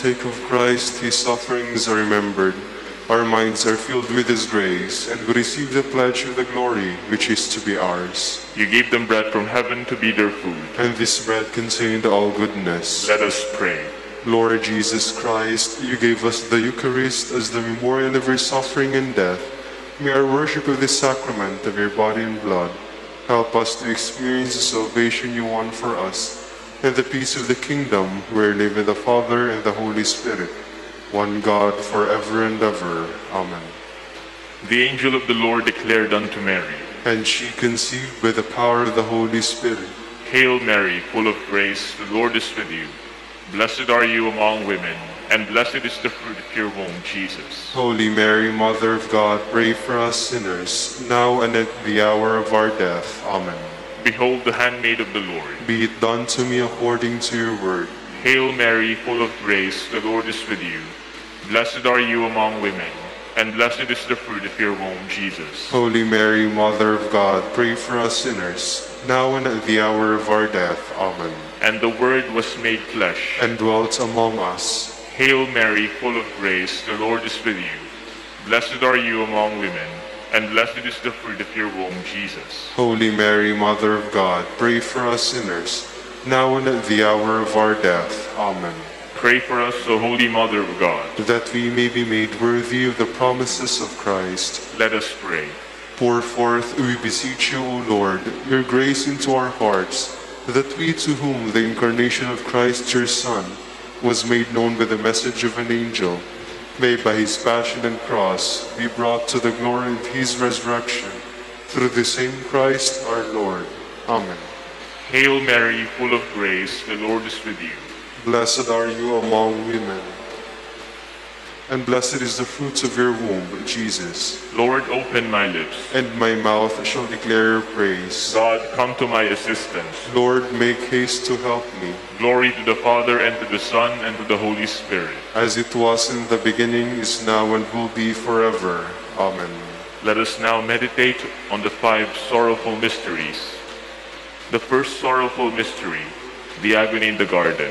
partake of Christ, his sufferings are remembered. Our minds are filled with his grace, and we receive the pledge of the glory which is to be ours. You gave them bread from heaven to be their food. And this bread contained all goodness. Let us pray. Lord Jesus Christ, you gave us the Eucharist as the memorial of your suffering and death. May our worship of this sacrament of your body and blood help us to experience the salvation you won for us and the peace of the kingdom where live with the Father and the Holy Spirit, one God forever and ever. Amen. The angel of the Lord declared unto Mary, And she conceived by the power of the Holy Spirit. Hail Mary, full of grace, the Lord is with you. Blessed are you among women, and blessed is the fruit of your womb, Jesus. Holy Mary, Mother of God, pray for us sinners, now and at the hour of our death. Amen. Behold the handmaid of the Lord. Be it done to me according to your word. Hail Mary, full of grace, the Lord is with you. Blessed are you among women, and blessed is the fruit of your womb, Jesus. Holy Mary, Mother of God, pray for us sinners, now and at the hour of our death. Amen. And the Word was made flesh, And dwelt among us. Hail Mary, full of grace, the Lord is with you. Blessed are you among women, and blessed is the fruit of your womb, Jesus. Holy Mary, Mother of God, pray for us sinners, now and at the hour of our death. Amen. Pray for us, O Holy Mother of God. That we may be made worthy of the promises of Christ. Let us pray. Pour forth, we beseech you, O Lord, your grace into our hearts, that we to whom the incarnation of Christ your Son was made known by the message of an angel, may by his passion and cross be brought to the glory of his resurrection, through the same Christ our Lord. Amen. Hail Mary, full of grace, the Lord is with you. Blessed are you among women, and blessed is the fruit of your womb, Jesus. Lord, open my lips. And my mouth shall declare your praise. God, come to my assistance. Lord, make haste to help me, Glory to the Father, and to the Son, and to the Holy Spirit. as it was in the beginning, is now, and will be forever. Amen. Let us now meditate on the five sorrowful mysteries. The first sorrowful mystery, the agony in the garden.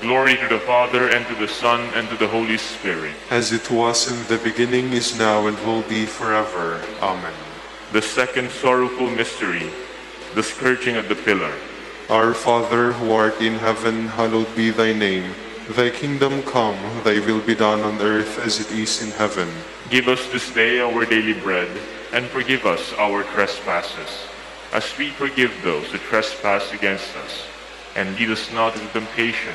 Glory to the Father, and to the Son, and to the Holy Spirit. As it was in the beginning, is now, and will be forever. Amen. The second sorrowful mystery, the scourging of the pillar. Our Father, who art in heaven, hallowed be thy name. Thy kingdom come, thy will be done on earth as it is in heaven. Give us this day our daily bread, and forgive us our trespasses, as we forgive those who trespass against us. And lead us not into temptation,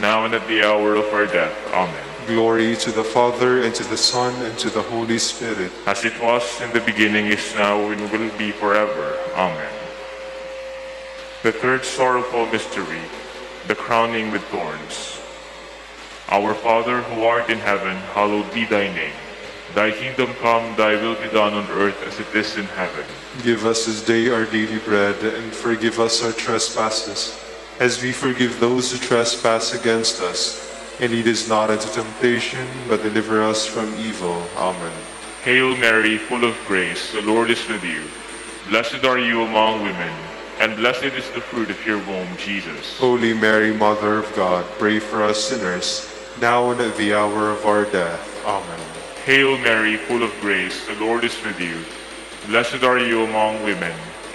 now and at the hour of our death. Amen. Glory to the Father, and to the Son, and to the Holy Spirit. As it was in the beginning, is now, and will be forever. Amen. The third sorrowful mystery, the crowning with thorns. Our Father who art in heaven, hallowed be thy name. Thy kingdom come, thy will be done on earth as it is in heaven. Give us this day our daily bread, and forgive us our trespasses, as we forgive those who trespass against us. And lead us not into temptation, but deliver us from evil. Amen. Hail Mary, full of grace, the Lord is with you. Blessed are you among women, and blessed is the fruit of your womb, Jesus. Holy Mary, Mother of God, pray for us sinners, now and at the hour of our death. Amen. Hail Mary, full of grace, the Lord is with you. Blessed are you among women,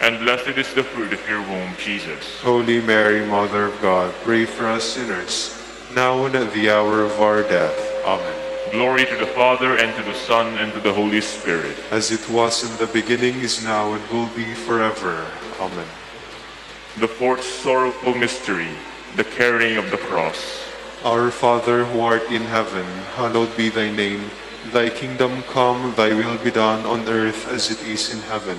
and blessed is the fruit of your womb, Jesus. Holy Mary, Mother of God, pray for us sinners, now and at the hour of our death. Amen. Glory to the Father, and to the Son, and to the Holy Spirit. As it was in the beginning, is now, and will be forever. Amen. The fourth sorrowful mystery, the carrying of the cross. Our Father who art in heaven, hallowed be thy name. Thy kingdom come, thy will be done on earth as it is in heaven.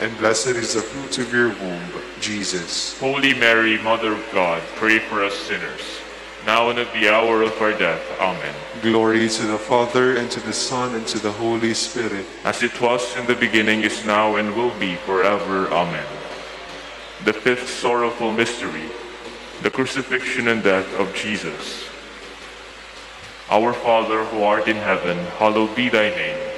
and blessed is the fruit of your womb, Jesus. Holy Mary, Mother of God, pray for us sinners, now and at the hour of our death. Amen. Glory to the Father, and to the Son, and to the Holy Spirit. As it was in the beginning, is now, and will be forever. Amen. The fifth sorrowful mystery, the crucifixion and death of Jesus. Our Father who art in heaven, hallowed be thy name.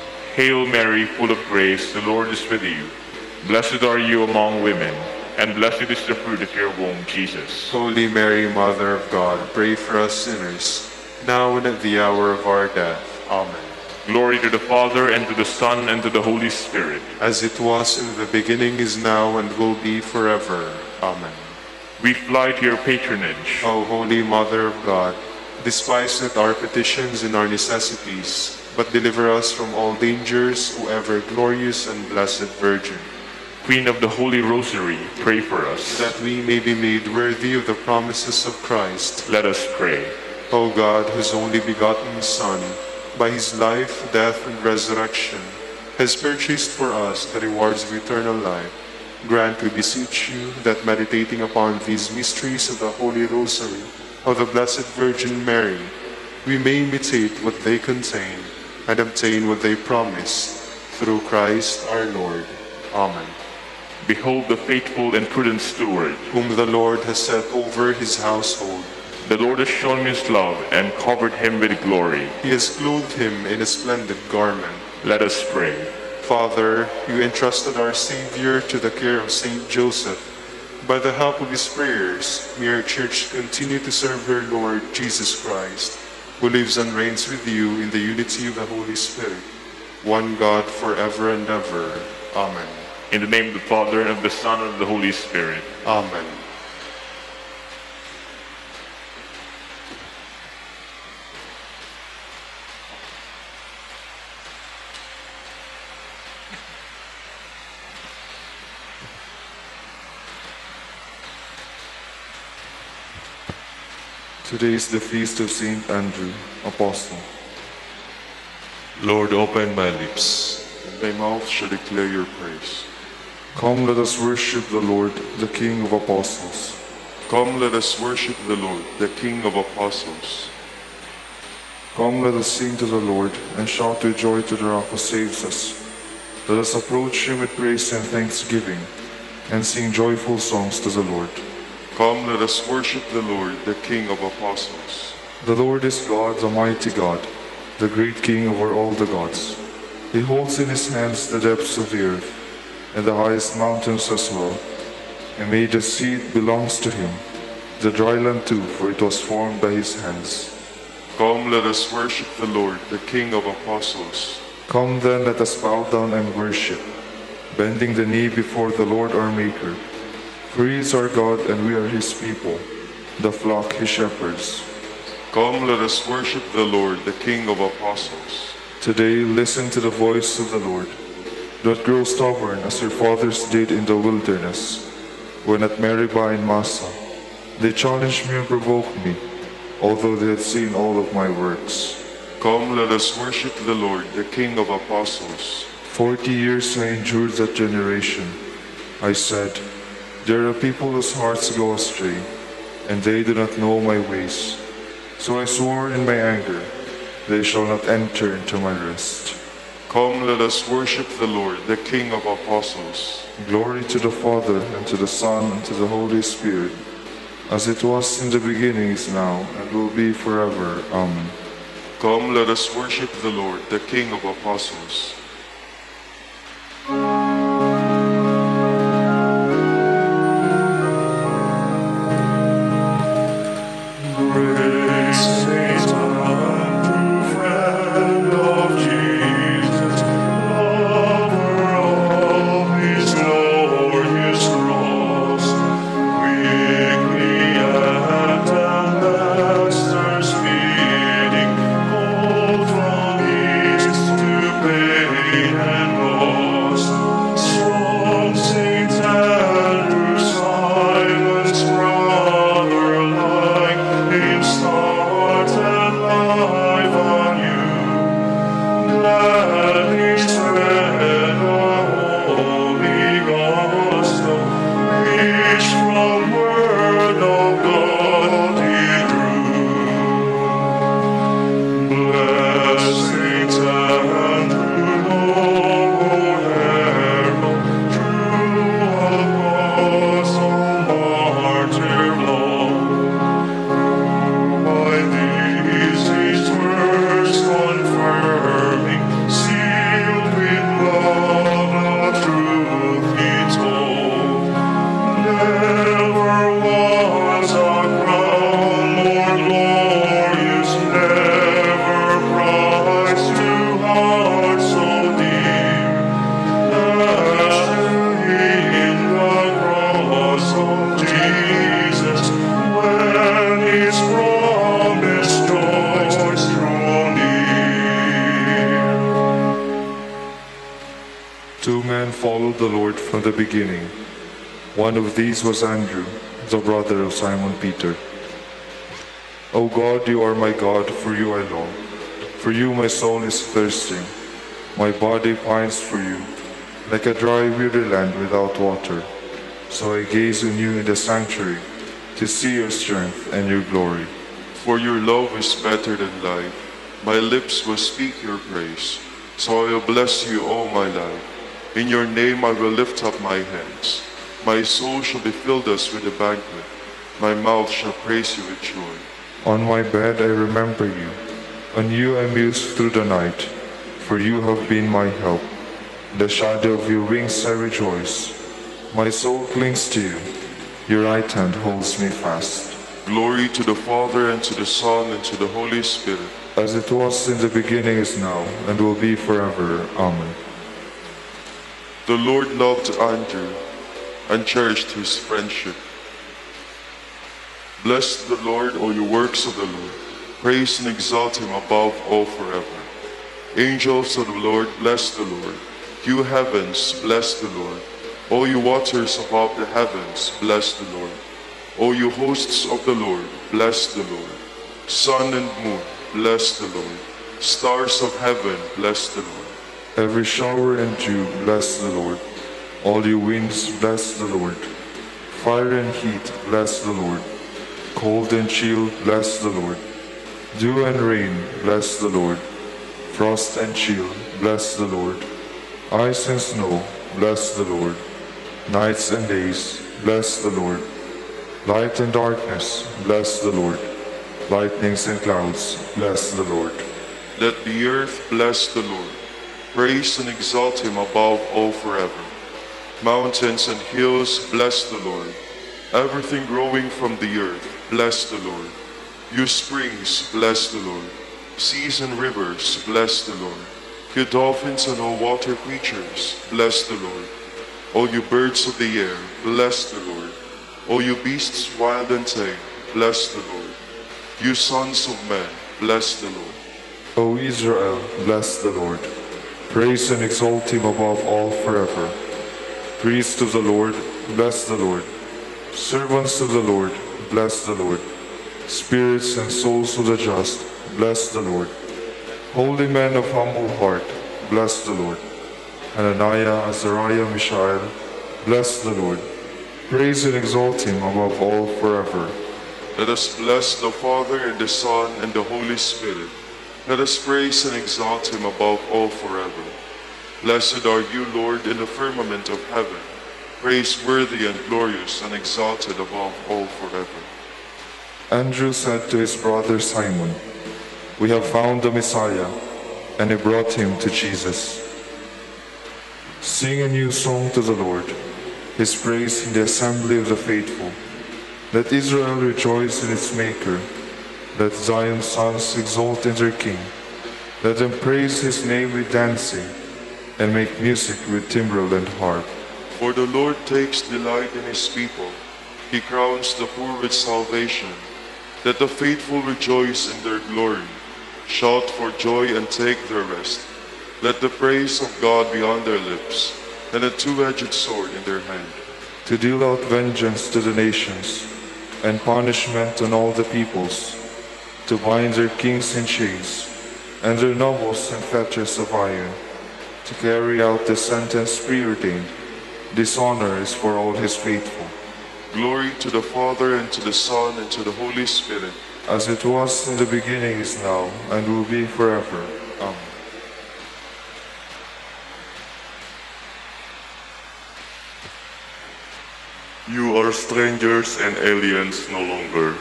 Hail Mary, full of grace, the Lord is with you. Blessed are you among women, and blessed is the fruit of your womb, Jesus. Holy Mary, Mother of God, pray for us sinners, now and at the hour of our death. Amen. Glory to the Father, and to the Son, and to the Holy Spirit. As it was in the beginning, is now, and will be forever. Amen. We fly to your patronage. O Holy Mother of God, despise not our petitions and our necessities, but deliver us from all dangers, O ever glorious and blessed Virgin, Queen of the Holy Rosary, pray for us. that we may be made worthy of the promises of Christ. Let us pray. O God, whose only begotten Son, by his life, death, and resurrection, has purchased for us the rewards of eternal life, grant, we beseech you, that meditating upon these mysteries of the Holy Rosary of the Blessed Virgin Mary, we may imitate what they contain and obtain what they promised. through Christ our Lord. Amen. Behold the faithful and prudent steward. Whom the Lord has set over his household. The Lord has shown his love and covered him with glory. He has clothed him in a splendid garment. Let us pray. Father, you entrusted our Savior to the care of Saint Joseph. By the help of his prayers, may our church continue to serve her Lord Jesus Christ, who lives and reigns with you in the unity of the Holy Spirit, one God forever and ever. Amen. In the name of the Father, and of the Son, and of the Holy Spirit. Amen. Today is the feast of Saint Andrew, Apostle. Lord, open my lips. And my mouth shall declare your praise. Come, let us worship the Lord, the King of Apostles. Come, let us worship the Lord, the King of Apostles. Come, let us sing to the Lord and shout with joy to the rock who saves us. Let us approach him with praise and thanksgiving and sing joyful songs to the Lord. Come, let us worship the Lord, the King of Apostles. The Lord is God, the mighty God, the great King over all the gods. He holds in his hands the depths of the earth and the highest mountains as well, and made the sea belongs to him, the dry land too, for it was formed by his hands. Come, let us worship the Lord, the King of Apostles. Come then, let us bow down and worship, bending the knee before the Lord our Maker. For he is our God, and we are his people, the flock his shepherds. Come, let us worship the Lord, the King of Apostles. Today, listen to the voice of the Lord. Do not grow stubborn as your fathers did in the wilderness, when at Meribah in Massah. They challenged me and provoked me, although they had seen all of my works. Come, let us worship the Lord, the King of Apostles. Forty years I endured that generation. I said, There are people whose hearts go astray, and they do not know my ways. So I swore in my anger, They shall not enter into my rest. Come, let us worship the Lord, the King of apostles. Glory to the Father, and to the Son, and to the Holy Spirit, as it was in the beginning, is now, and will be forever. Amen. Come, let us worship the Lord, the King of apostles. Of these was Andrew, the brother of Simon Peter. O God, you are my God, for you I long. For you my soul is thirsting. My body pines for you, like a dry, weary land without water. So I gaze on you in the sanctuary, to see your strength and your glory. For your love is better than life. My lips will speak your praise. So I will bless you all my life. In your name I will lift up my hands. My soul shall be filled as with a banquet. My mouth shall praise you with joy. On my bed I remember you. On you I muse through the night. For you have been my help. In the shadow of your wings I rejoice. My soul clings to you. Your right hand holds me fast. Glory to the Father, and to the Son, and to the Holy Spirit. As it was in the beginning, is now, and will be forever. Amen. The Lord loved Andrew and cherished his friendship. Bless the Lord, all you works of the Lord. Praise and exalt him above all forever. Angels of the Lord, bless the Lord. You heavens, bless the Lord. All you waters above the heavens, bless the Lord. All you hosts of the Lord, bless the Lord. Sun and moon, bless the Lord. Stars of heaven, bless the Lord. Every shower and dew, bless the Lord. All you winds, bless the Lord. Fire and heat, bless the Lord. Cold and chill, bless the Lord. Dew and rain, bless the Lord. Frost and chill, bless the Lord. Ice and snow, bless the Lord. Nights and days, bless the Lord. Light and darkness, bless the Lord. Lightnings and clouds, bless the Lord. Let the earth bless the Lord. Praise and exalt him above all forever. Mountains and hills, bless the Lord. Everything growing from the earth, bless the Lord. You springs, bless the Lord. Seas and rivers, bless the Lord. You dolphins and all water creatures, bless the Lord. All you birds of the air, bless the Lord. All you beasts wild and tame, bless the Lord. You sons of men, bless the Lord. O Israel, bless the Lord. Praise and exalt him above all forever. Priests of the Lord, bless the Lord. Servants of the Lord, bless the Lord. Spirits and souls of the just, bless the Lord. Holy men of humble heart, bless the Lord. Ananiah, Azariah, Mishael, bless the Lord. Praise and exalt him above all forever. Let us bless the Father and the Son and the Holy Spirit. Let us praise and exalt him above all forever. Blessed are you, Lord, in the firmament of heaven, praiseworthy and glorious and exalted above all forever. Andrew said to his brother Simon, We have found the Messiah, and he brought him to Jesus. Sing a new song to the Lord, his praise in the assembly of the faithful. Let Israel rejoice in its Maker. Let Zion's sons exult in their King. Let them praise his name with dancing, and make music with timbrel and harp. For the Lord takes delight in his people. He crowns the poor with salvation. Let the faithful rejoice in their glory. Shout for joy and take their rest. Let the praise of God be on their lips, and a two-edged sword in their hand. to deal out vengeance to the nations, and punishment on all the peoples, to bind their kings in chains, and their nobles in fetters of iron, to carry out the sentence preordained. Dishonor is for all his faithful, Glory to the Father, and to the Son, and to the Holy Spirit, as it was in the beginning is now, and will be forever. Amen. You are strangers and aliens no longer.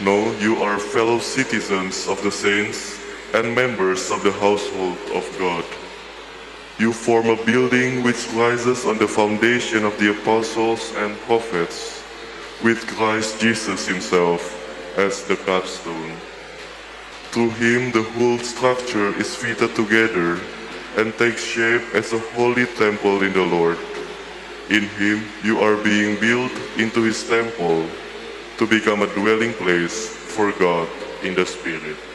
No, you are fellow citizens of the saints and members of the household of God. You form a building which rises on the foundation of the apostles and prophets, with Christ Jesus himself as the capstone. Through him the whole structure is fitted together and takes shape as a holy temple in the Lord. In him you are being built into his temple to become a dwelling place for God in the Spirit.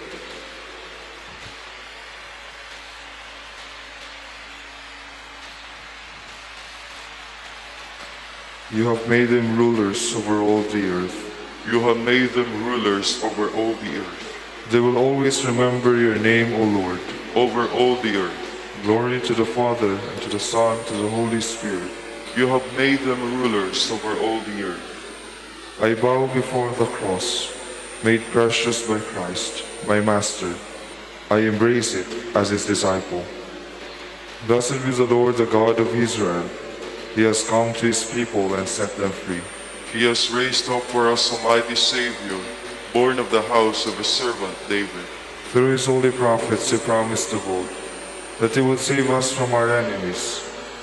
You have made them rulers over all the earth. you have made them rulers over all the earth, They will always remember your name, O Lord. over all the earth. Glory to the Father, and to the Son, and to the Holy Spirit. You have made them rulers over all the earth. I bow before the cross, made precious by Christ, my Master. I embrace it as his disciple. Blessed be the Lord, the God of Israel. He has come to his people and set them free. He has raised up for us a mighty Savior, born of the house of his servant David. Through his holy prophets, he promised of old that he would save us from our enemies,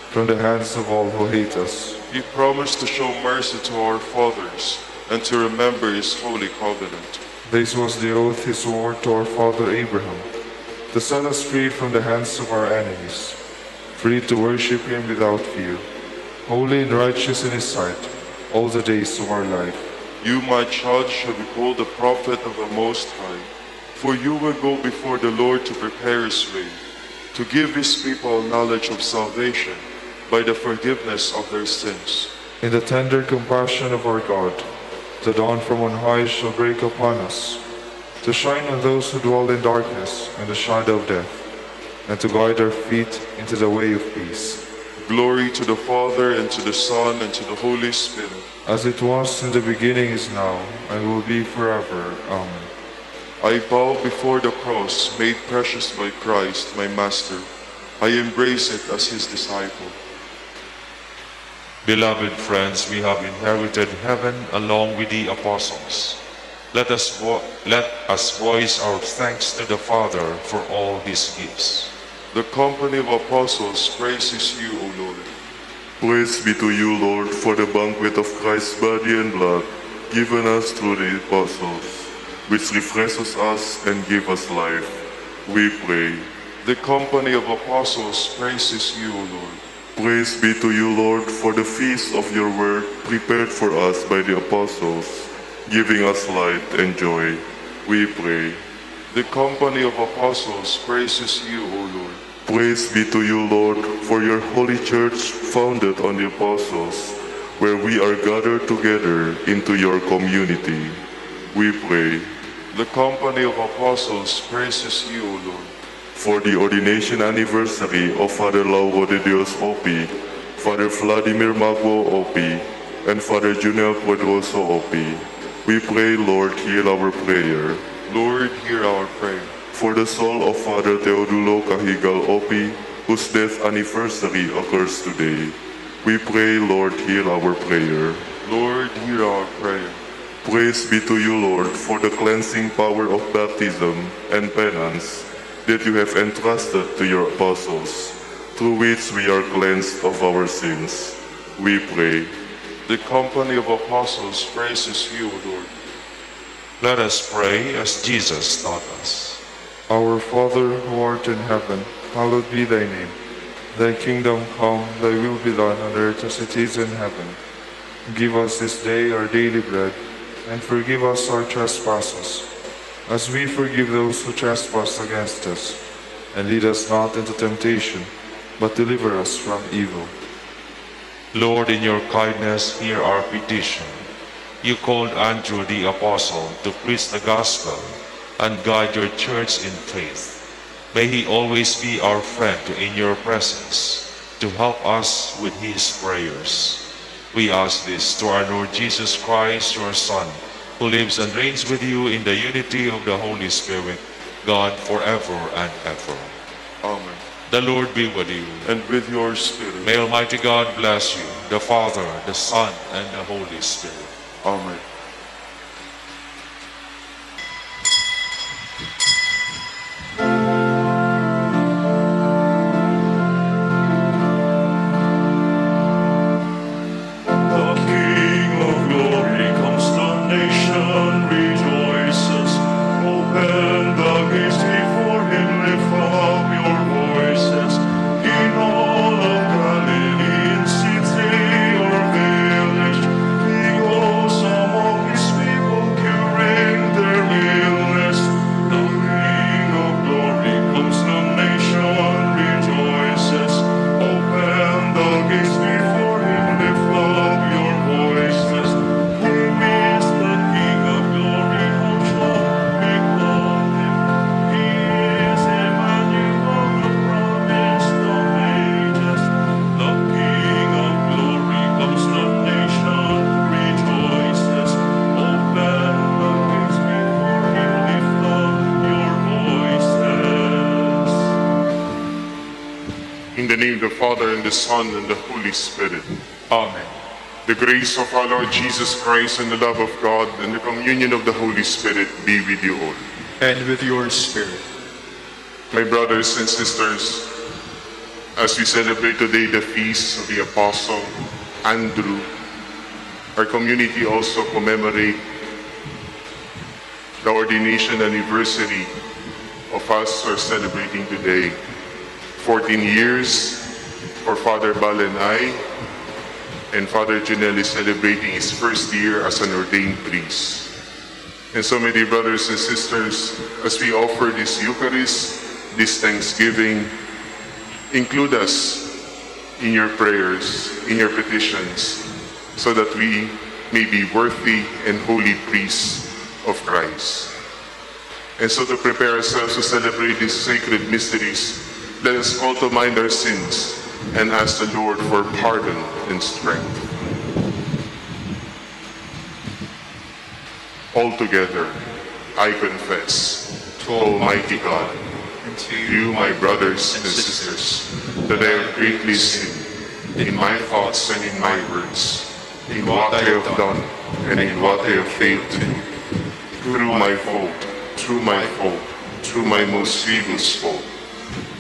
from the hands of all who hate us. He promised to show mercy to our fathers and to remember his holy covenant. This was the oath he swore to our father Abraham, to set us free from the hands of our enemies, free to worship him without fear, holy and righteous in his sight, all the days of our life. You, my child, shall be called the prophet of the Most High, for you will go before the Lord to prepare his way, to give his people knowledge of salvation by the forgiveness of their sins. In the tender compassion of our God, the dawn from on high shall break upon us, to shine on those who dwell in darkness and the shadow of death, and to guide our feet into the way of peace. Glory to the Father, and to the Son, and to the Holy Spirit, As it was in the beginning is now, and will be forever. Amen. I bow before the cross made precious by Christ, my Master. I embrace it as his disciple. Beloved friends, we have inherited heaven along with the apostles. Let us, let us voice our thanks to the Father for all his gifts. The company of apostles praises you, O Lord. Praise be to you, Lord, for the banquet of Christ's body and blood given us through the apostles, which refreshes us and gives us life. We pray. The company of apostles praises you, O Lord. Praise be to you, Lord, for the feast of your word prepared for us by the apostles, giving us light and joy. We pray. The company of apostles praises you, O Lord. Praise be to you, Lord, for your holy church founded on the apostles, where we are gathered together into your community. We pray. The company of apostles praises you, O Lord. For the ordination anniversary of Father Lauro de Dios OP, Father Vladimir Magboo OP, and Father Junel Pedroso OP, we pray, Lord, hear our prayer. Lord, hear our prayer. For the soul of Father Teodulo Cahigal OP, whose death anniversary occurs today, we pray, Lord, hear our prayer. Lord, hear our prayer. Praise be to you, Lord, for the cleansing power of baptism and penance that you have entrusted to your apostles, through which we are cleansed of our sins. We pray. The company of apostles praises you, Lord. Let us pray as Jesus taught us. Our Father who art in heaven, hallowed be thy name. Thy kingdom come, thy will be done on earth as it is in heaven. Give us this day our daily bread, and forgive us our trespasses, as we forgive those who trespass against us. And lead us not into temptation, but deliver us from evil. Lord, in your kindness, hear our petition. You called Andrew the apostle to preach the gospel and guide your church in faith. May he always be our friend in your presence to help us with his prayers. We ask this to our Lord Jesus Christ, your Son, who lives and reigns with you in the unity of the Holy Spirit, God forever and ever. Amen. The Lord be with you. And with your spirit. May Almighty God bless you, the Father, the Son, and the Holy Spirit. Amen. Son, and the Holy Spirit. Amen. The grace of our Lord Jesus Christ, and the love of God, and the communion of the Holy Spirit be with you all. And with your spirit. My brothers and sisters, as we celebrate today the feast of the Apostle Andrew, our community also commemorate the ordination anniversary of us who are celebrating today. 14 years for Father Bal and I, and Father Junel is celebrating his first year as an ordained priest. And so, many brothers and sisters, as we offer this Eucharist, this Thanksgiving, include us in your prayers, in your petitions, so that we may be worthy and holy priests of Christ. And so to prepare ourselves to celebrate these sacred mysteries, let us call to mind our sins and ask the Lord for pardon and strength. Altogether, I confess to Almighty God and to you, my brothers and sisters, that I have greatly sinned in my thoughts and in my words, in what I have done and in what I have failed to do. Through my fault, through my fault, through my most grievous fault.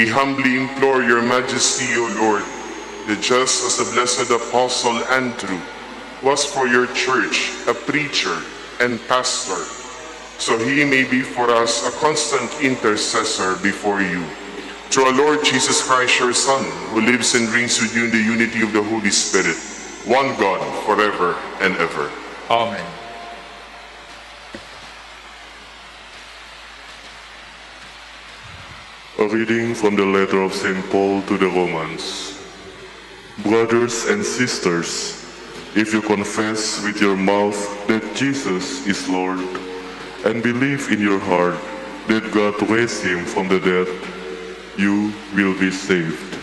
We humbly implore your majesty, O Lord, that just as the blessed apostle Andrew was for your church a preacher and pastor, so he may be for us a constant intercessor before you. Through our Lord Jesus Christ, your Son, who lives and reigns with you in the unity of the Holy Spirit, one God, forever and ever. Amen. A reading from the letter of St. Paul to the Romans. Brothers and sisters, if you confess with your mouth that Jesus is Lord, and believe in your heart that God raised him from the dead, you will be saved.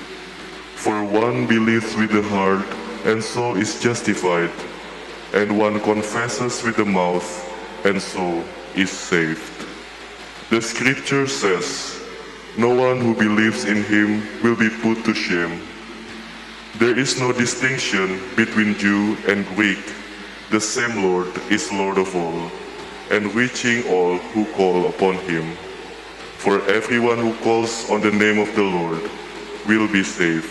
For one believes with the heart and so is justified, and one confesses with the mouth and so is saved. The scripture says, No one who believes in him will be put to shame. There is no distinction between Jew and Greek. The same Lord is Lord of all, and reaching all who call upon him. For everyone who calls on the name of the Lord will be saved.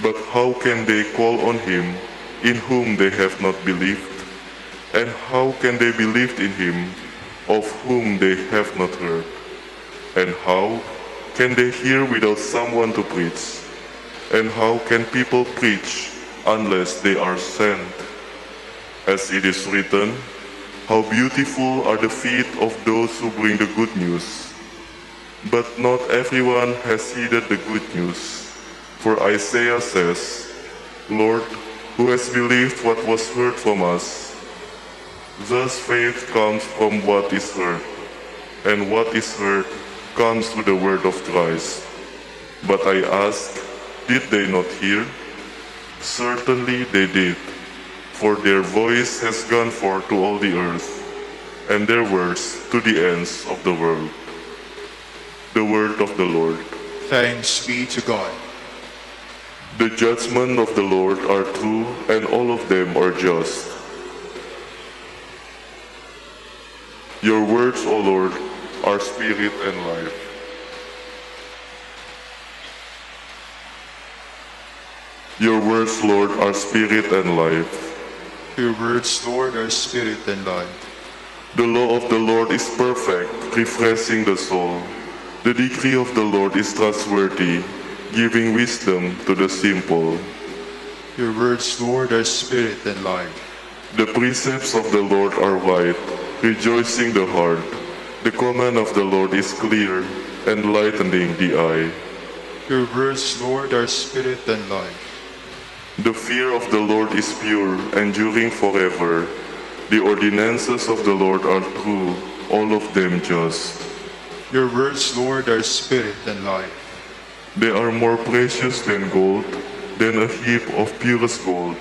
But how can they call on him in whom they have not believed? And how can they believe in him of whom they have not heard? And how can they hear without someone to preach? And how can people preach unless they are sent? As it is written, How beautiful are the feet of those who bring the good news. But not everyone has heeded the good news. For Isaiah says, Lord, who has believed what was heard from us? Thus faith comes from what is heard, and what is heard comes through the word of Christ. But I ask, did they not hear? Certainly they did, for their voice has gone forth to all the earth, and their words to the ends of the world. The word of the Lord. Thanks be to God. The judgment of the Lord are true, and all of them are just. Your words, O Lord, are spirit and life. Your words, Lord, are spirit and life. Your words, Lord, are spirit and life. The law of the Lord is perfect, refreshing the soul. The decree of the Lord is trustworthy, giving wisdom to the simple. Your words, Lord, are spirit and life. The precepts of the Lord are right, rejoicing the heart. The command of the Lord is clear, enlightening the eye. Your words, Lord, are spirit and life. The fear of the Lord is pure, enduring forever. The ordinances of the Lord are true, all of them just. Your words, Lord, are spirit and life. They are more precious than gold, than a heap of purest gold,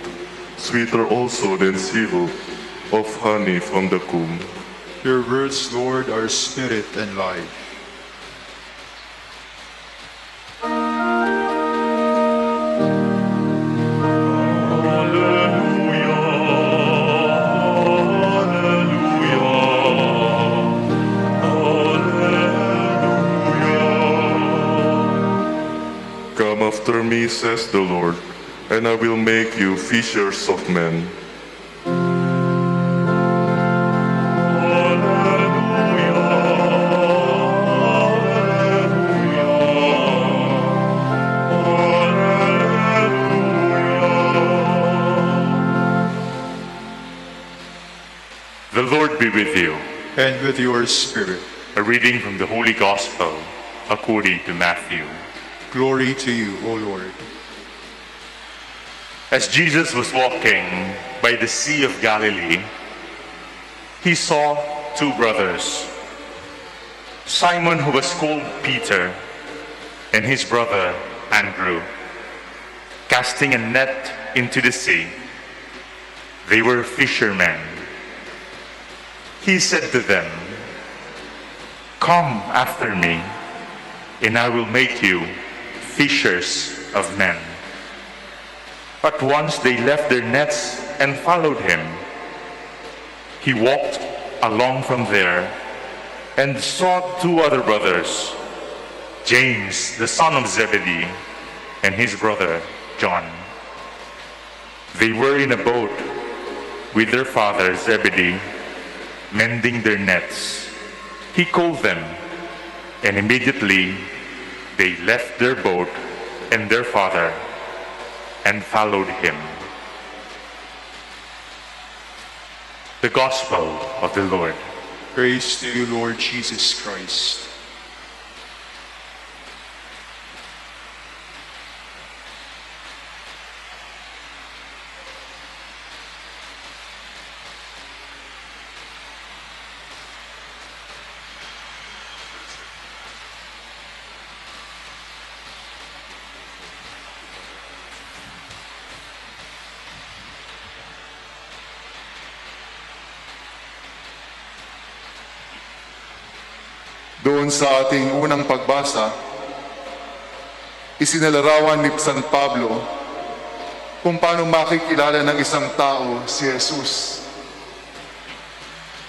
sweeter also than syrup of honey from the comb. Your words, Lord, are spirit and life. Come after me, says the Lord, and I will make you fishers of men. Be with you. And with your spirit. A reading from the Holy Gospel according to Matthew. Glory to you, O Lord. As Jesus was walking by the Sea of Galilee, he saw two brothers, Simon, who was called Peter, and his brother Andrew, casting a net into the sea. They were fishermen. He said to them, Come after me, and I will make you fishers of men. At once they left their nets and followed him. He walked along from there and saw two other brothers, James, the son of Zebedee, and his brother John. They were in a boat with their father Zebedee, mending their nets. He called them, and immediately they left their boat and their father and followed him. The Gospel of the Lord. Praise to you, Lord Jesus Christ. Doon sa ating unang pagbasa, isinalarawan ni San Pablo kung paano makikilala ng isang tao si Jesus.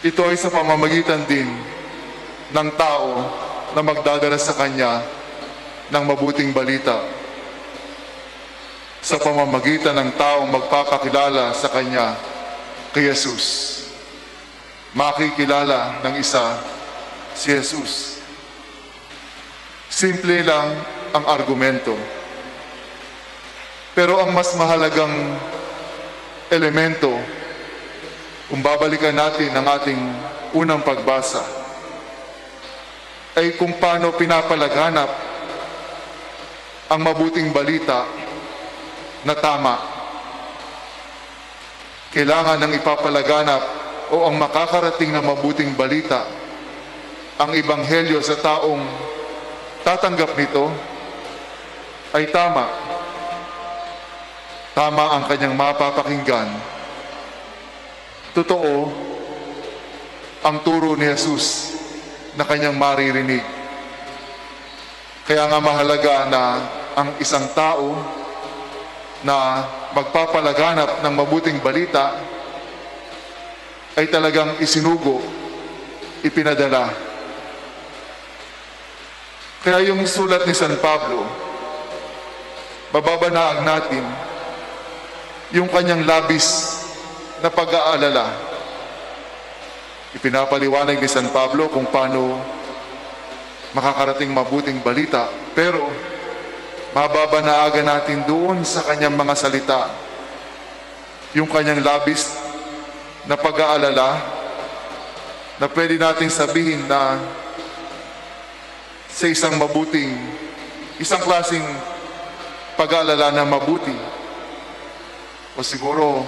Ito ay sa pamamagitan din ng tao na magdadala sa kanya ng mabuting balita. Sa pamamagitan ng taong magpapakilala sa kanya kay Jesus. Makikilala ng isa si Jesus. Simple lang ang argumento. Pero ang mas mahalagang elemento, kung babalikan natin ang ating unang pagbasa, ay kung paano pinapalaganap ang mabuting balita na tama. Kailangan ng ipapalaganap o ang makakarating na mabuting balita ang ibanghelyo sa taong tatanggap nito ay tama. Tama ang kanyang mapapakinggan. Totoo ang turo ni Jesus na kanyang maririnig. Kaya nga mahalaga na ang isang tao na magpapalaganap ng mabuting balita ay talagang isinugo, ipinadala kaya yung sulat ni San Pablo, bababanaag natin yung kanyang labis na pag-aalala. Ipinapaliwanag ni San Pablo kung paano makakarating mabuting balita, pero mababanaagan natin doon sa kanyang mga salita yung kanyang labis na pag-aalala na pwede nating sabihin na sa isang mabuting, isang klasing pag-aalala na mabuti o siguro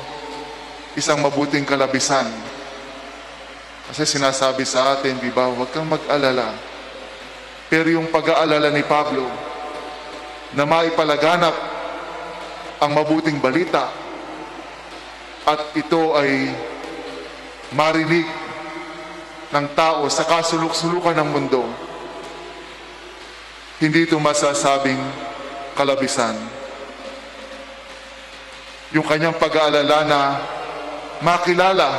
isang mabuting kalabisan. Kasi sinasabi sa atin, di ba, huwag kang mag-alala. Pero yung pag-aalala ni Pablo na maipalaganap ang mabuting balita at ito ay marinig ng tao sa kasuluk-sulukan ng mundo, hindi ito masasabing kalabisan. Yung kanyang pag-aalala na makilala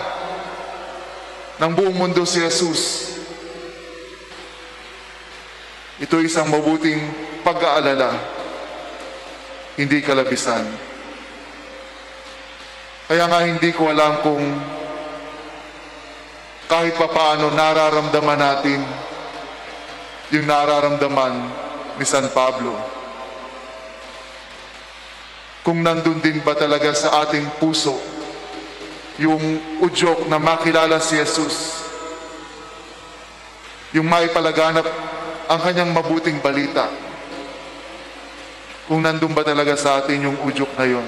ng buong mundo si Jesus. Ito isang mabuting pag-aalala, hindi kalabisan. Kaya nga hindi ko alam kung kahit pa paano nararamdaman natin yung nararamdaman ni San Pablo. Kung nandun din ba talaga sa ating puso yung udyok na makilala si Jesus, yung maipalaganap ang kanyang mabuting balita. Kung nandun ba talaga sa atin yung udyok na yon.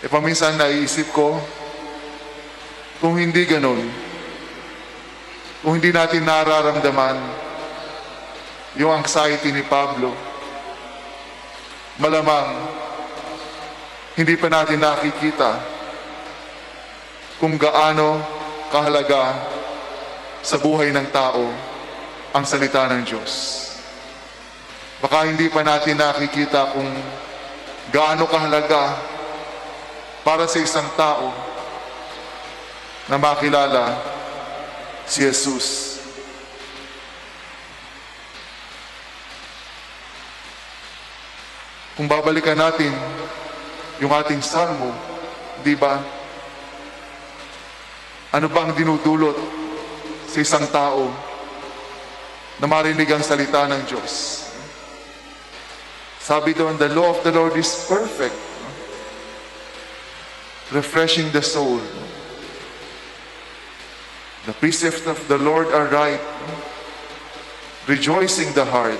E paminsan naiisip ko, kung hindi ganun, kung hindi natin nararamdaman yung anxiety ni Pablo. Malamang, hindi pa natin nakikita kung gaano kahalaga sa buhay ng tao ang salita ng Diyos. Baka hindi pa natin nakikita kung gaano kahalaga para sa isang tao na makilala si Jesus. Kung babalikan natin yung ating salmo, di ba? Ano ba ang dinudulot sa isang tao na marinig ang salita ng Diyos? Sabi doon, the law of the Lord is perfect, refreshing the soul. The precepts of the Lord are right, rejoicing the heart.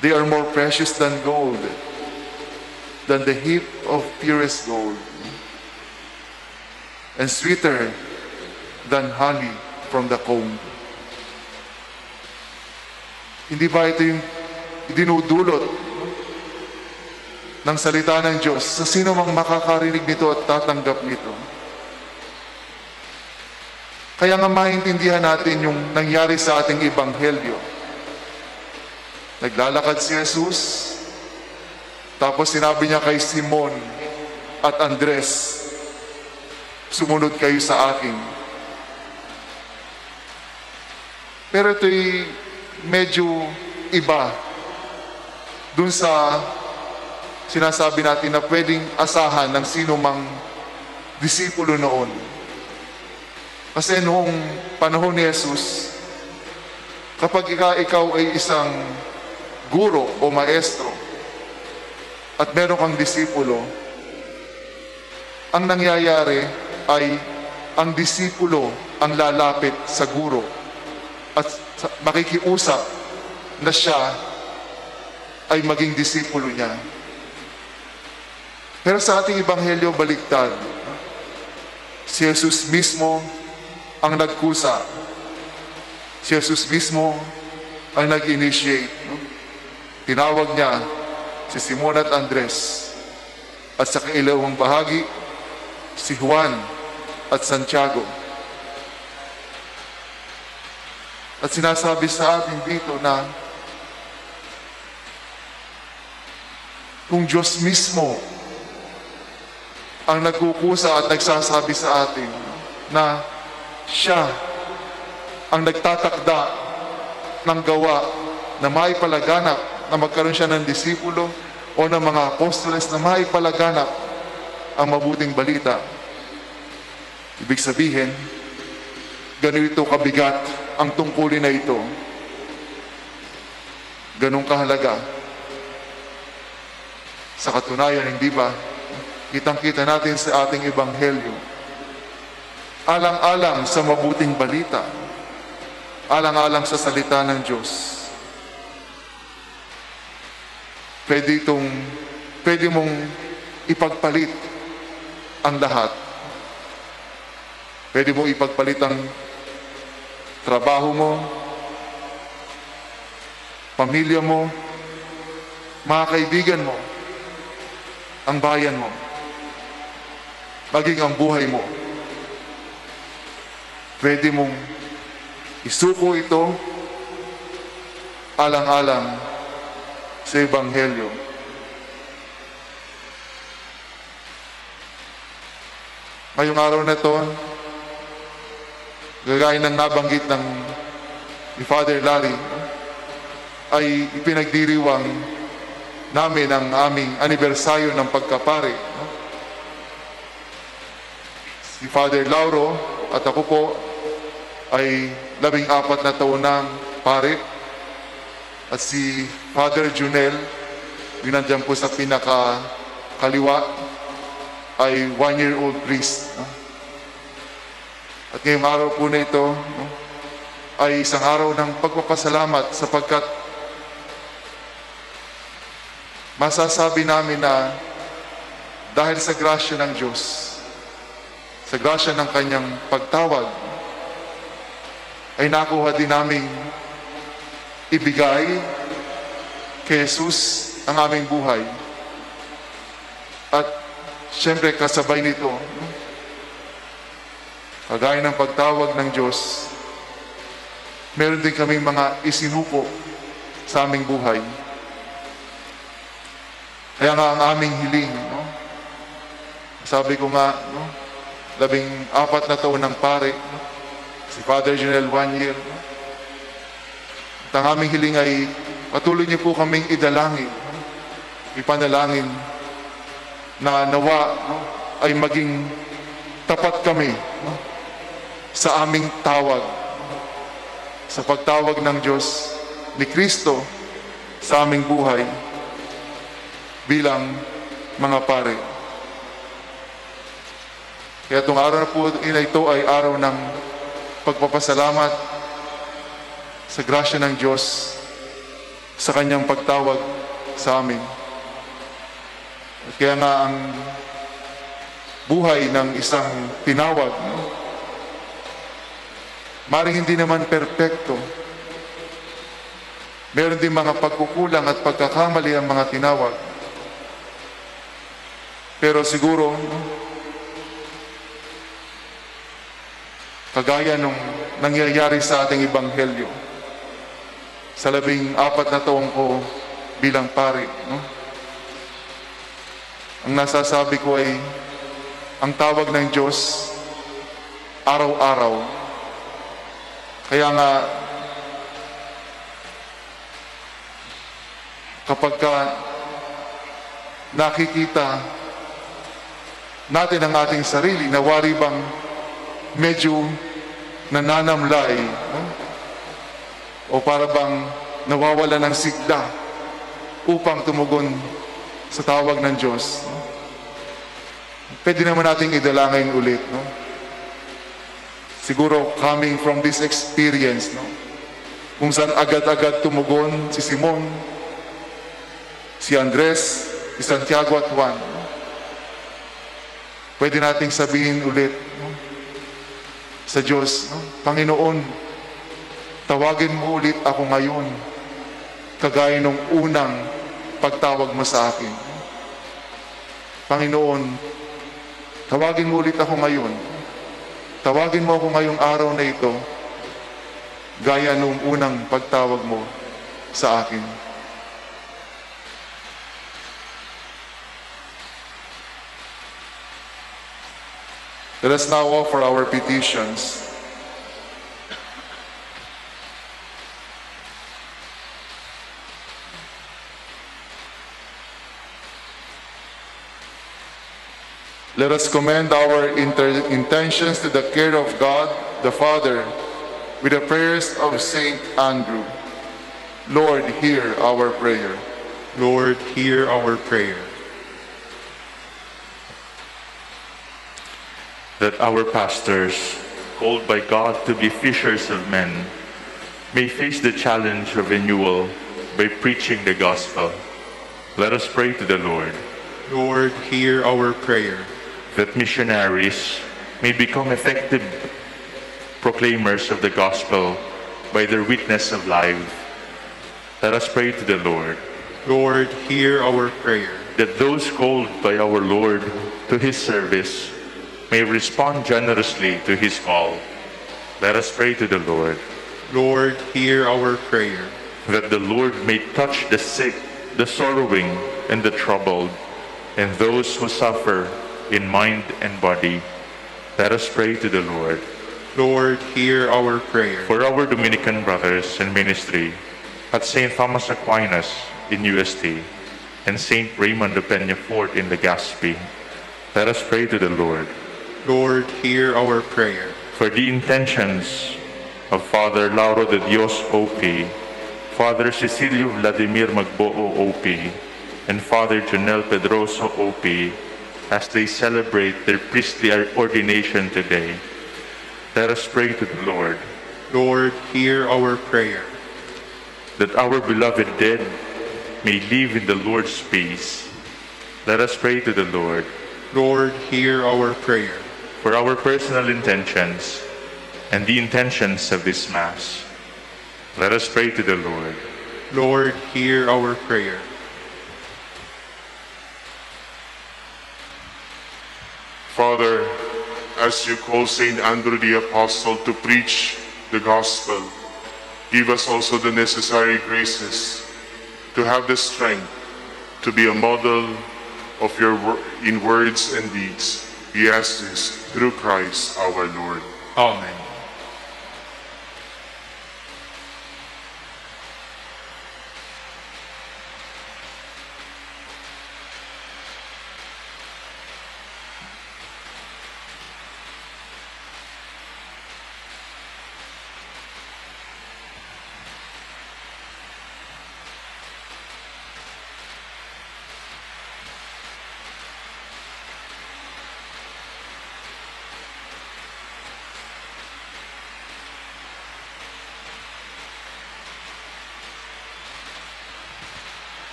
They are more precious than gold, than the heap of purest gold, and sweeter than honey from the comb. Hindi ba ito yung dinudulot ng salita ng Diyos sa sino mang makakarinig nito at tatanggap nito? Kaya nga maintindihan natin yung nangyari sa ating ebanghelyo. Naglalakad si Jesus, tapos sinabi niya kay Simon at Andres, sumunod kayo sa akin. Pero ito'y medyo iba dun sa sinasabi natin na pwedeng asahan ng sino mang disipulo noon. Kasi noong panahon ni Jesus, kapag ikaw, ay isang guro o maestro at meron kang disipulo, ang nangyayari ay ang disipulo ang lalapit sa guro at sa- makikiusap na siya ay maging disipulo niya. Pero sa ating ebanghelyo baliktad, si Jesus mismo ang nagkusa. Si Jesus mismo ang nag-initiate. no? Tinawag niya si Simon at Andres at sa kailawang bahagi, si Juan at Santiago. At sinasabi sa atin dito na kung Diyos mismo ang nagkukusa at nagsasabi sa atin na siya ang nagtatakda ng gawa na maipalaganap na magkaroon siya ng disipulo o ng mga apostoles na maipalaganap ang mabuting balita. Ibig sabihin, ganito kabigat ang tungkulin na ito. Ganong kahalaga. Sa katunayan, hindi ba? Kitang-kita natin sa ating ebanghelyo. Alang-alang sa mabuting balita. Alang-alang sa salita ng Diyos. Pwede itong, pwede mong ipagpalit ang lahat. Pwede mong ipagpalit ang trabaho mo, pamilya mo, mga kaibigan mo, ang bayan mo, maging ang buhay mo. Pwede mong isuko ito alang-alang sa Ebanghelyo. Ngayong araw na to, gagaya ng nabanggit ng ni Father Larry, ay ipinagdiriwang namin ang aming anibersaryo ng pagkapare. Si Father Lauro at ako po ay labing apat na taon ng pare. At si Father Junel, yung nandyan po sa pinaka kaliwa, ay one-year-old priest. no? At ngayong araw po na ito, ay isang araw ng pagpapasalamat sapagkat masasabi namin na dahil sa grasya ng Diyos, sa grasya ng kanyang pagtawag, ay nakuha din namin ibigay kay Jesus ang aming buhay. At siyempre kasabay nito, no, kagaya ng pagtawag ng Diyos, meron din kaming mga isinuko sa aming buhay. Kaya nga ang aming hiling, no? sabi ko nga, no? labing apat na taon ng pare, si Father General Wanyir. At ang aming hiling ay patuloy niyo po kaming idalangin, ipanalangin na nawa ay maging tapat kami sa aming tawag, sa pagtawag ng Diyos ni Kristo sa aming buhay bilang mga pare. Kaya itong araw po ito ay araw ng pagpapasalamat sa grasya ng Diyos sa kanyang pagtawag sa amin. At kaya nga ang buhay ng isang tinawag, no? maring hindi naman perpekto. Meron din mga pagkukulang at pagkakamali ang mga tinawag. Pero siguro, no? kagaya nung nangyayari sa ating ibanghelyo, sa labing apat na taong ko bilang pari, no? Ang nasasabi ko ay, ang tawag ng Diyos, araw-araw. Kaya nga, kapag ka nakikita natin ang ating sarili, nawari bang medyo nananamlay? O para bang nawawala ng sigla upang tumugon sa tawag ng Diyos. No? Pwede naman nating idalangin ulit. No? Siguro coming from this experience, no? kung saan agad-agad tumugon si Simon, si Andres, si Santiago at Juan. No? Pwede nating sabihin ulit no? sa Diyos, no? Panginoon, tawagin mo ulit ako ngayon, kagaya nung unang pagtawag mo sa akin. Panginoon, tawagin mo ulit ako ngayon. Tawagin mo ako ngayong araw na ito, gaya nung unang pagtawag mo sa akin. Let us now offer our petitions. Let us commend our inter- intentions to the care of God the Father with the prayers of Saint Andrew. Lord, hear our prayer. Lord, hear our prayer. that our pastors, called by God to be fishers of men, may face the challenge of renewal by preaching the gospel. Let us pray to the Lord Lord, hear our prayer. That missionaries may become effective proclaimers of the gospel by their witness of life. Let us pray to the Lord Lord, hear our prayer. that those called by our Lord to his service may respond generously to his call. Let us pray to the Lord Lord, hear our prayer. that the Lord may touch the sick, the sorrowing, and the troubled, and those who suffer in mind and body. Let us pray to the Lord Lord, hear our prayer. for our Dominican brothers in ministry at St. Thomas Aquinas in UST and St. Raymond de Peñafort in Legazpi. Let us pray to the Lord Lord, hear our prayer. for the intentions of Father Lauro de Dios OP, Father Cecilio Vladimir Magboo OP, and Father Junel Pedroso OP as they celebrate their priestly ordination today. Let us pray to the Lord Lord, hear our prayer. that our beloved dead may live in the Lord's peace. Let us pray to the Lord Lord, hear our prayer. for our personal intentions and the intentions of this Mass. Let us pray to the Lord Lord, hear our prayer. Father, as you call Saint Andrew the Apostle to preach the gospel, give us also the necessary graces to have the strength to be a model of your in words and deeds. We ask this through Christ our Lord. Amen.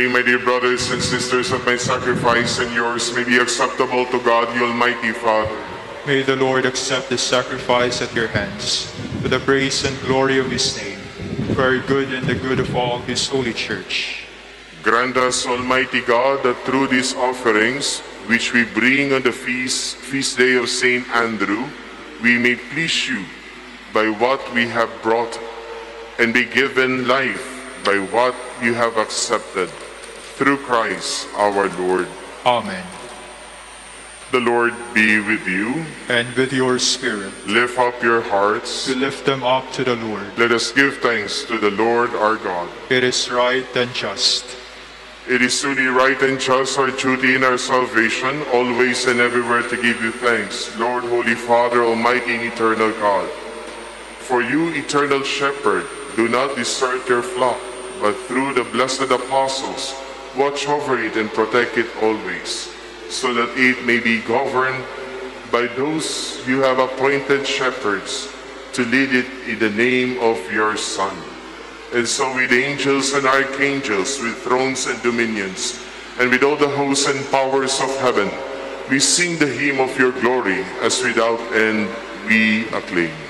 Pray, my dear brothers and sisters, that my sacrifice and yours may be acceptable to God, the Almighty Father. May the Lord accept this sacrifice at your hands, for the praise and glory of his name, for our good and the good of all his holy church. Grant us, Almighty God, that through these offerings, which we bring on the feast, feast day of Saint Andrew, we may please you by what we have brought and be given life by what you have accepted. Through Christ our Lord. Amen. The Lord be with you. And with your spirit, Lift up your hearts. to lift them up to the Lord. Let us give thanks to the Lord our God. It is right and just. It is truly right and just our duty in our salvation, always and everywhere to give you thanks, Lord, Holy Father, Almighty and Eternal God. For you, eternal shepherd, do not desert your flock, but through the blessed apostles, watch over it and protect it always, so that it may be governed by those you have appointed shepherds to lead it in the name of your Son. And so with angels and archangels, with thrones and dominions, and with all the hosts and powers of heaven, we sing the hymn of your glory as without end we acclaim.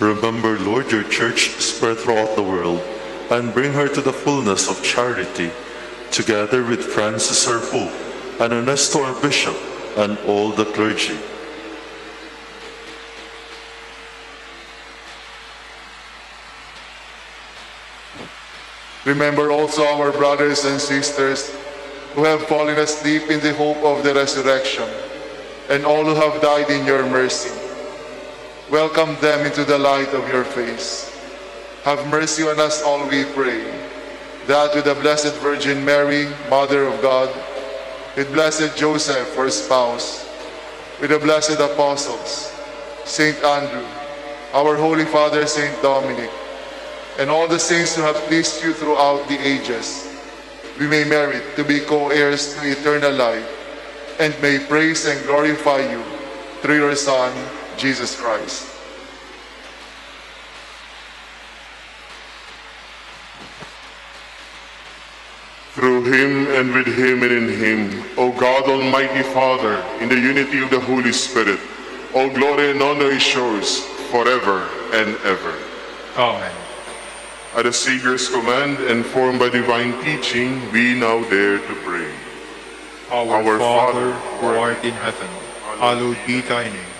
Remember, Lord, your church spread throughout the world and bring her to the fullness of charity, together with Francis our Pope and Honesto our Bishop and all the clergy. Remember also our brothers and sisters who have fallen asleep in the hope of the resurrection, and all who have died in your mercy. Welcome them into the light of your face. Have mercy on us all, we pray, that with the Blessed Virgin Mary, Mother of God, with Blessed Joseph, her spouse, with the blessed apostles, Saint Andrew, our Holy Father, Saint Dominic, and all the saints who have pleased you throughout the ages, we may merit to be co-heirs to eternal life, and may praise and glorify you through your Son, Jesus Christ. Through him and with him and in him, O God Almighty Father, in the unity of the Holy Spirit, all glory and honor is yours forever and ever. Amen. At the Savior's command and formed by divine teaching, we now dare to pray. Our, Our Father, Father, who art in heaven, hallowed be thy name.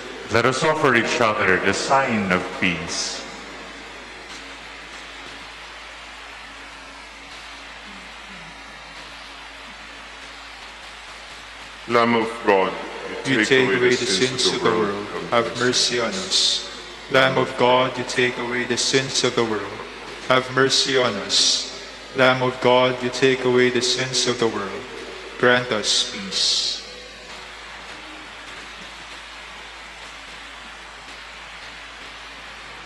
Let us offer each other the sign of peace. Lamb of God, You take away the sins of the world, have mercy on us. Lamb of God, you take away the sins of the world, have mercy on us. Lamb of God, you take away the sins of the world, grant us peace.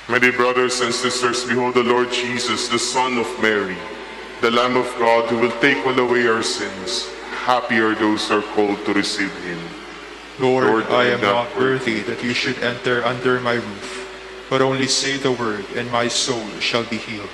My dear brothers and sisters, behold the Lord Jesus, the Son of Mary, the Lamb of God who will take away our sins. Happy are those who are called to receive him. Lord, Lord, I I am not worthy that you should enter under my roof, but only say the word, and my soul shall be healed.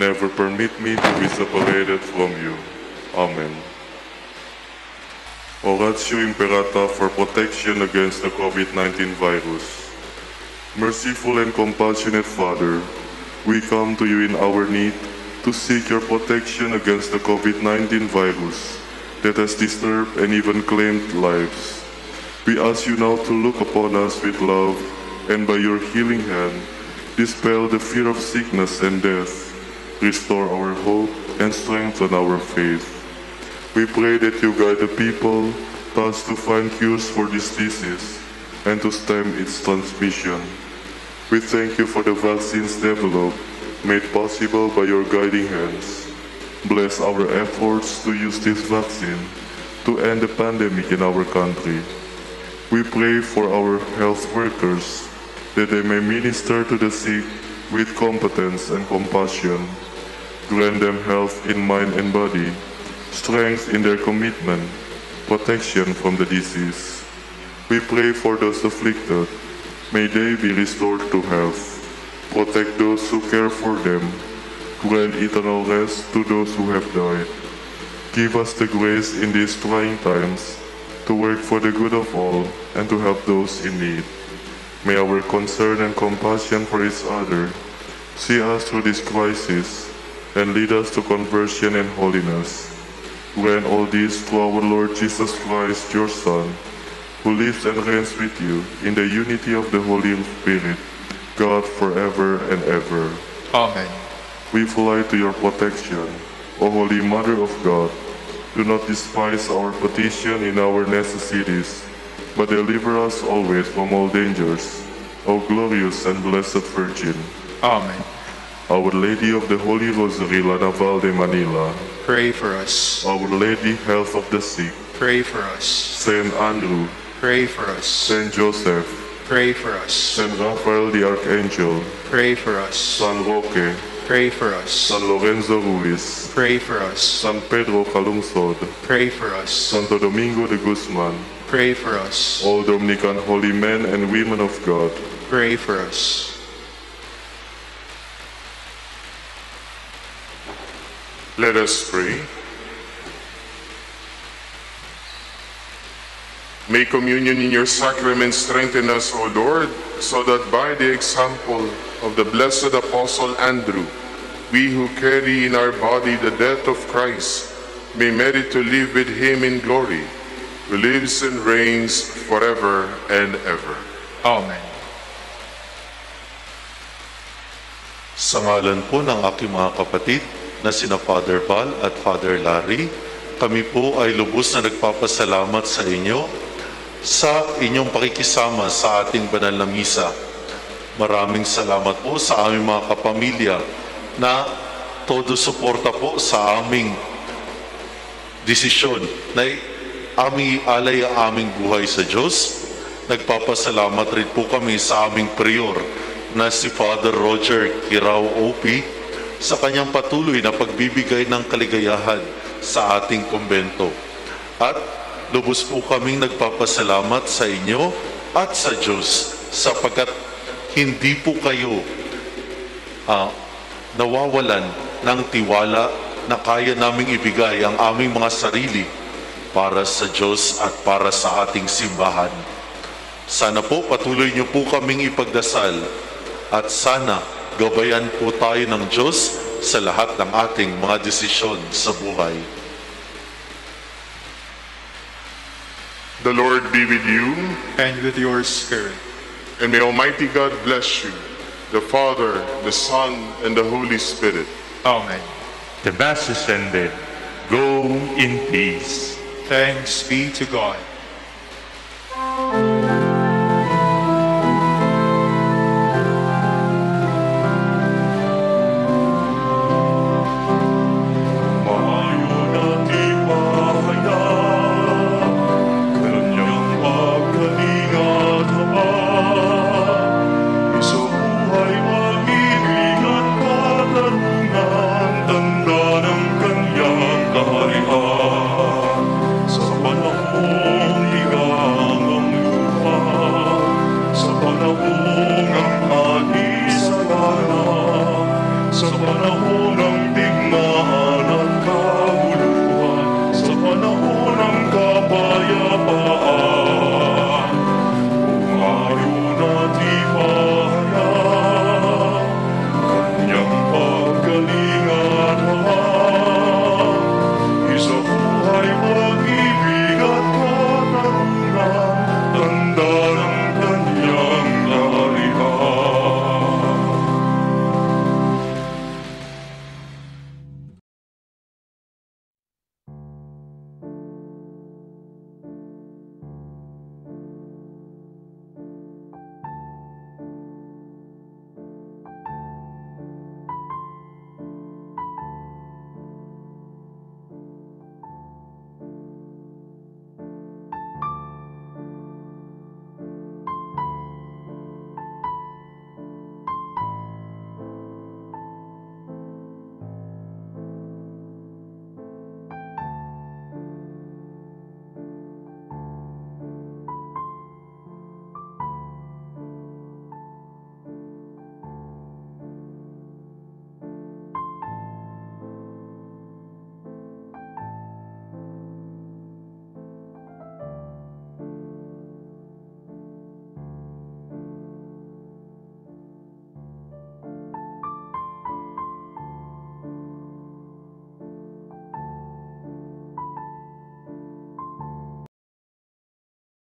Never permit me to be separated from you. Amen. Oratio Imperata for protection against the COVID-19 virus. Merciful and compassionate Father, we come to you in our need to seek your protection against the COVID-19 virus that has disturbed and even claimed lives. We ask you now to look upon us with love and by your healing hand, dispel the fear of sickness and death, restore our hope and strengthen our faith. We pray that you guide the people thus to find cures for this disease and to stem its transmission. We thank you for the vaccines developed, made possible by your guiding hands. Bless our efforts to use this vaccine to end the pandemic in our country. We pray for our health workers that they may minister to the sick with competence and compassion. Grant them health in mind and body, strength in their commitment, protection from the disease. We pray for those afflicted. May they be restored to health. Protect those who care for them. Grant eternal rest to those who have died. Give us the grace in these trying times to work for the good of all and to help those in need. May our concern and compassion for each other see us through this crisis and lead us to conversion and holiness. Grant all this to our Lord Jesus Christ, your Son, who lives and reigns with you in the unity of the Holy Spirit, God forever and ever. Amen. We fly to your protection, O Holy Mother of God. Do not despise our petition in our necessities, but deliver us always from all dangers, O glorious and blessed Virgin. Amen. Our Lady of the Holy Rosary, La Naval de Manila. Pray for us. Our Lady, Health of the Sick. Pray for us. Saint Andrew. Pray for us. Saint Joseph. Pray for us. Saint Raphael the Archangel. Pray for us. San Roque. Pray for us. San Lorenzo Ruiz. Pray for us. San Pedro Calungsod. Pray for us. Santo Domingo de Guzman. Pray for us. All Dominican holy men and women of God. Pray for us. Let us pray. May communion in your sacrament strengthen us, O Lord, so that by the example of the blessed Apostle Andrew, we who carry in our body the death of Christ may merit to live with him in glory, who lives and reigns forever and ever. Amen. Sa ngalan po ng aking mga kapatid na sina Father Val at Father Larry, kami po ay lubos na nagpapasalamat sa inyo sa inyong pakikisama sa ating banal na misa. Maraming salamat po sa aming mga kapamilya na todo suporta po sa aming desisyon na aming alay ang aming buhay sa Diyos. Nagpapasalamat rin po kami sa aming prior na si Father Roger Kirao OP sa kanyang patuloy na pagbibigay ng kaligayahan sa ating kumbento. At lubos po kaming nagpapasalamat sa inyo at sa Diyos sapagkat hindi po kayo ah, nawawalan ng tiwala na kaya naming ibigay ang aming mga sarili para sa Diyos at para sa ating simbahan. Sana po patuloy niyo po kaming ipagdasal at sana gabayan po tayo ng Diyos sa lahat ng ating mga desisyon sa buhay. The Lord be with you, And with your spirit. and may Almighty God bless you, the Father, the Son, and the Holy Spirit. Amen. The Mass is ended. Go in peace. Thanks be to God.